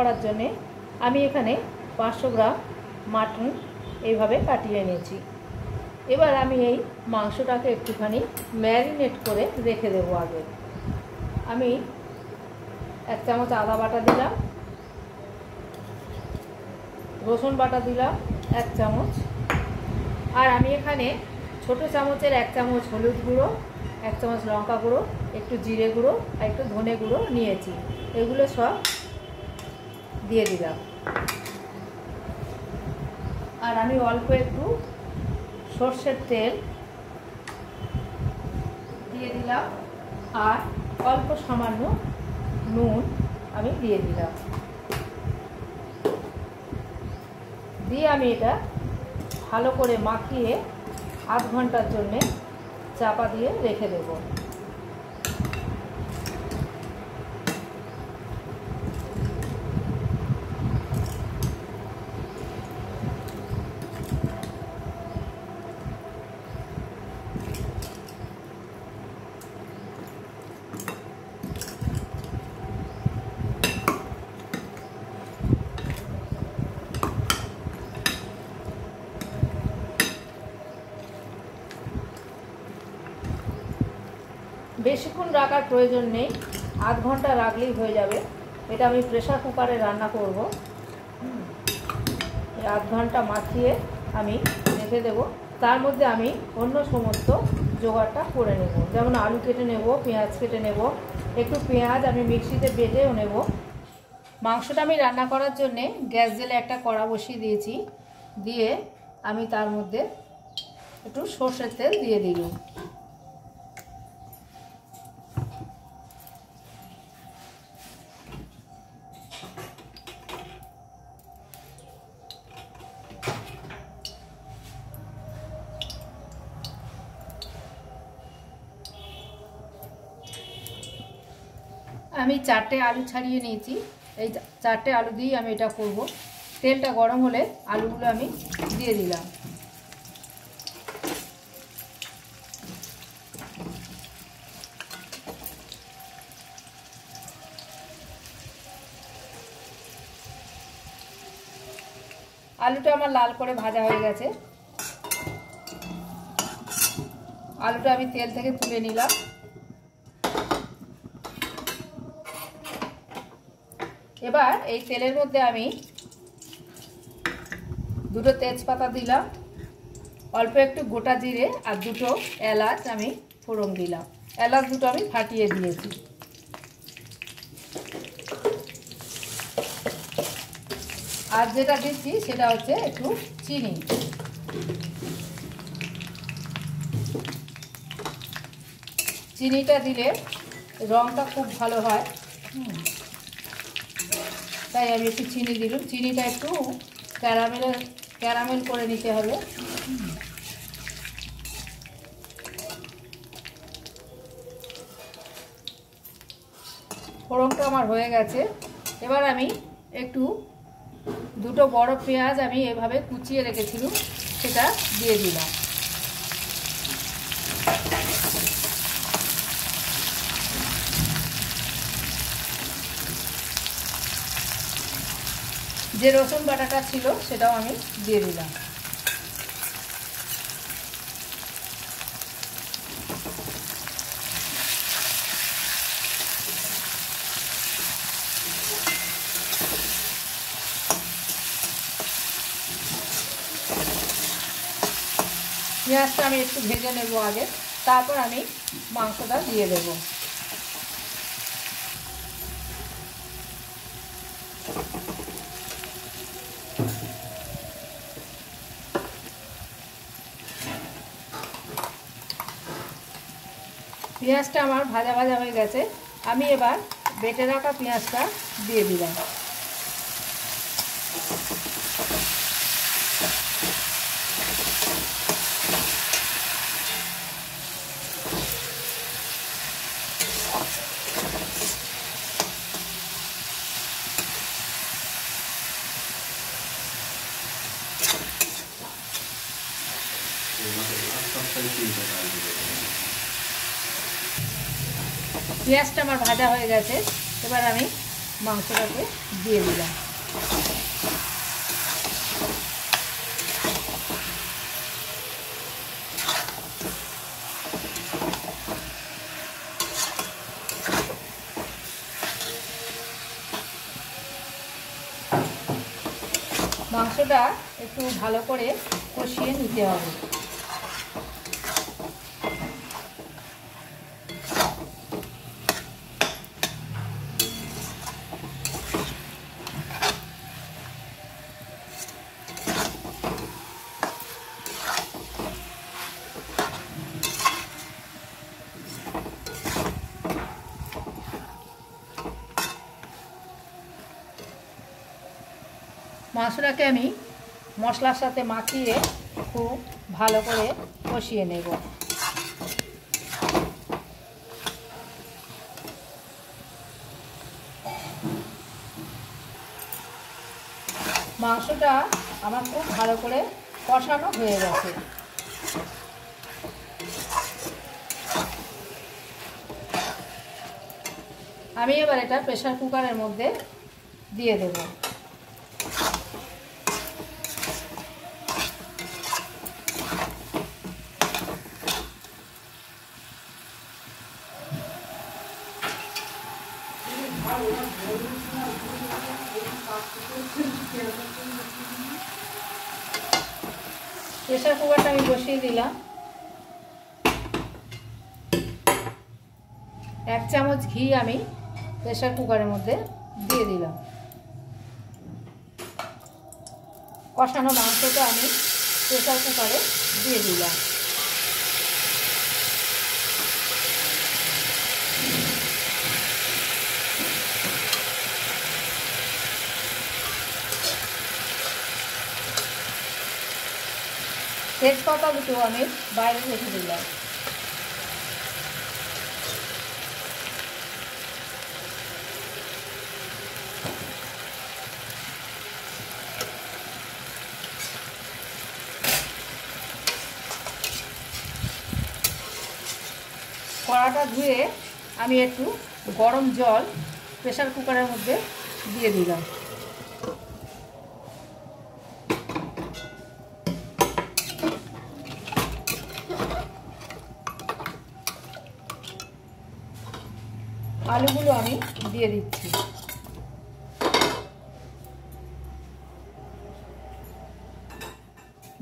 করার জন্যে আমি এখানে পাঁচশো গ্রাম মাটন এইভাবে কাটিয়ে নিয়েছি। এবার আমি এই মাংসটাকে একটুখানি ম্যারিনেট করে রেখে দেবো আগে। আমি এক চামচ আদা বাটা দিলাম, রসুন বাটা দিলাম এক চামচ, আর আমি এখানে ছোট চামচের এক চামচ হলুদ গুঁড়ো, এক চামচ লঙ্কা গুঁড়ো, একটু জিরে গুঁড়ো আর একটু ধনে গুঁড়ো নিয়েছি। এগুলো সব দিয়ে দিলাম। আর আমি অল্প একটু সর্ষের তেল দিয়ে দিলাম আর অল্প সামান্য নুন আমি দিয়ে দিলাম। দিয়ে আমি এটা ভালো করে মাখিয়ে আধ ঘণ্টার জন্যে চাপা দিয়ে রেখে দেব। বেশিক্ষণ রাখার প্রয়োজন নেই। আধ ঘণ্টা রাখলেই হয়ে যাবে। এটা আমি প্রেশার কুকারে রান্না করব। আধ ঘণ্টা মাখিয়ে আমি রেখে দেব। তার মধ্যে আমি অন্য সমস্ত জোগাড়টা করে নেব। যেমন আলু কেটে নেব, পেঁয়াজ কেটে নেব, একটু পেঁয়াজ আমি মিক্সিতে বেটেও নেব। মাংসটা আমি রান্না করার জন্যে গ্যাস জেলে একটা কড়া বসিয়ে দিয়েছি। দিয়ে আমি তার মধ্যে একটু সর্ষের তেল দিয়ে দিলাম। আমি চারটে আলু ছাড়িয়ে নিয়েছি। এই চারটে আলু দিয়েই আমি এটা করব। তেলটা গরম হলে আলুগুলো আমি দিয়ে দিলাম। আলুটা আমার লাল করে ভাজা হয়ে গেছে। আলুটা আমি তেল থেকে তুলে নিলাম। এবার এই তেলের মধ্যে আমি দুটো তেজপাতা দিলাম। অল্প একটু গোটা জিরে আর দুটো এলাচ আমি ফোড়ন দিলাম। এলাচ দুটো আমি ফাটিয়ে দিয়েছি। আর যেটা দিচ্ছি সেটা হচ্ছে একটু চিনি। চিনিটা দিলে রঙটা খুব ভালো হয়। তাই আমি একটু চিনি দিলাম। চিনিটা একটু ক্যারামেলের ক্যারামেল করে নিতে হবে। ফোড়নটা আমার হয়ে গেছে। এবার আমি একটু দুটো বড় পেঁয়াজ আমি এভাবে কুচিয়ে রেখেছিলাম, সেটা দিয়ে দিলাম। যে রসুন বাটাটা ছিল, সেটাও আমি দিয়ে দিলাম। পেঁয়াজটা আমি একটু ভেজে নেব আগে, তারপর আমি মাংসটা দিয়ে দেবো। পেঁয়াজটা আমার ভাজা ভাজা হয়ে গেছে। আমি এবার বেটে রাখা পেঁয়াজটা দিয়ে দিলাম। পেঁয়াজটা আমার ভাজা হয়ে গেছে, এবার আমি মাংসটাকে দিয়ে দিলাম। মাংসটা একটু ভালো করে কষিয়ে নিতে হবে। মাংসটাকে আমি মশলার সাথে মাখিয়ে খুব ভালো করে কষিয়ে নেব। মাংসটা আমার খুব ভালো করে কষানো হয়ে গেছে। আমি এবার এটা প্রেশার কুকারের মধ্যে দিয়ে দেবো। প্রেশার কুকারটা আমি বসিয়ে দিলাম। এক চামচ ঘি আমি প্রেশার কুকারের মধ্যে দিয়ে দিলাম। কষানো মাংসটা আমি প্রেশার কুকারে দিয়ে দিলাম। তেজপাতা দুটো আমি বাইরে রেখে দিলাম। কড়াটা ধুয়ে আমি একটু গরম জল প্রেশার কুকারের মধ্যে দিয়ে দিলাম। আলুগুলো আমি দিয়ে দিচ্ছি।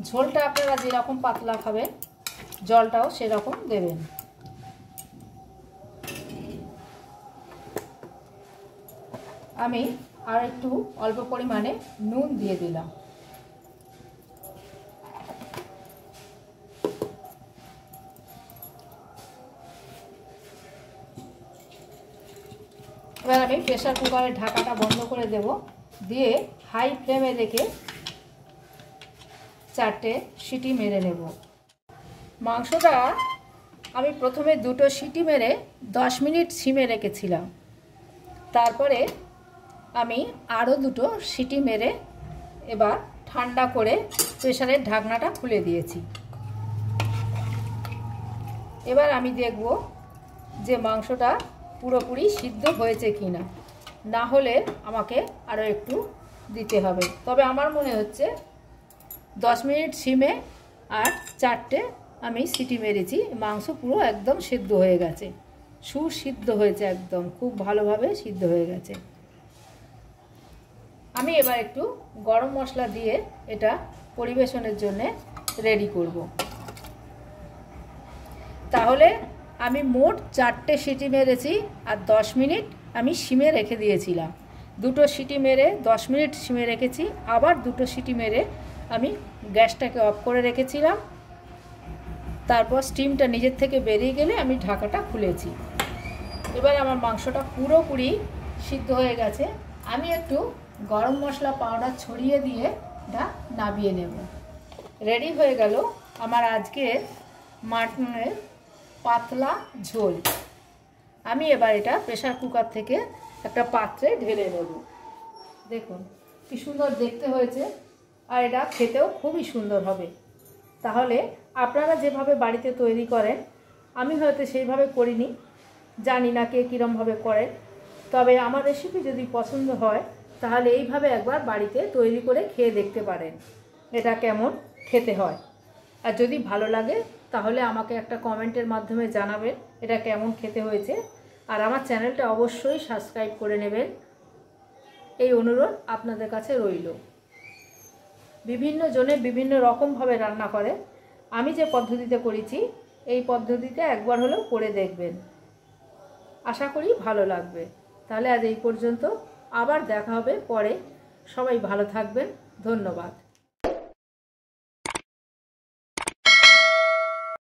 ঝোলটা আপনারা যেরকম পাতলা খাবেন, জলটাও সেরকম দেবেন। আমি আর একটু অল্প পরিমাণে নুন দিয়ে দিলাম। এবার আমি প্রেশার কুকারের ঢাকাটা বন্ধ করে দেব। দিয়ে হাই ফ্লেমে রেখে চারটে সিটি মেরে নেব। মাংসটা আমি প্রথমে দুটো সিটি মেরে দশ মিনিট সিমে রেখেছিলাম। তারপরে আমি আরও দুটো সিটি মেরে এবার ঠান্ডা করে প্রেশারের ঢাকনাটা খুলে দিয়েছি। এবার আমি দেখব যে মাংসটা পুরোপুরি সিদ্ধ হয়েছে কি না না হলে আমাকে আরও একটু দিতে হবে। তবে আমার মনে হচ্ছে দশ মিনিট সিমে আর চারটে আমি সিটি মেরেছি। মাংস পুরো একদম সিদ্ধ হয়ে গেছে। সুসিদ্ধ হয়েছে একদম। খুব ভালোভাবে সিদ্ধ হয়ে গেছে। আমি এবার একটু গরম মশলা দিয়ে এটা পরিবেশনের জন্য রেডি করব। তাহলে আমি মোট চারটে সিটি মেরেছি আর দশ মিনিট আমি সিমে রেখে দিয়েছিলাম। দুটো সিটি মেরে দশ মিনিট সিমে রেখেছি, আবার দুটো সিটি মেরে আমি গ্যাসটাকে অফ করে রেখেছিলাম। তারপর স্টিমটা নিজের থেকে বেরিয়ে গেলে আমি ঢাকাটা খুলেছি। এবার আমার মাংসটা পুরোপুরি সিদ্ধ হয়ে গেছে। আমি একটু গরম মশলা পাউডার ছড়িয়ে দিয়ে এটা নাবিয়ে নেব। রেডি হয়ে গেল আমার আজকে মাটনের পাতলা ঝোল। আমি এবার এটা প্রেশার কুকার থেকে একটা পাত্রে ঢেলে নেব। দেখুন, কি সুন্দর দেখতে হয়েছে আর এটা খেতেও খুবই সুন্দর হবে। তাহলে আপনারা যেভাবে বাড়িতে তৈরি করেন, আমি হয়তো সেইভাবে করিনি, জানি না কে কীরমভাবে করেন তবে আমার রেসিপি যদি পছন্দ হয় তাহলে এইভাবে একবার বাড়িতে তৈরি করে খেয়ে দেখতে পারেন। এটা কেমন? খেতে হয়। আর যদি ভালো লাগে, তাহলে আমাকে একটা কমেন্টের মাধ্যমে জানাবেন এটা কেমন খেতে হয়েছে। আর আমার চ্যানেলটা অবশ্যই সাবস্ক্রাইব করে নেবেন। এই অনুরোধ আপনাদের কাছে রইল। বিভিন্ন জনে বিভিন্ন রকমভাবে রান্না করে। আমি যে পদ্ধতিতে করেছি, এই পদ্ধতিতে একবার হলেও করে দেখবেন। আশা করি ভালো লাগবে। তাহলে আজ এই পর্যন্ত। আবার দেখা হবে পরে। সবাই ভালো থাকবেন। ধন্যবাদ।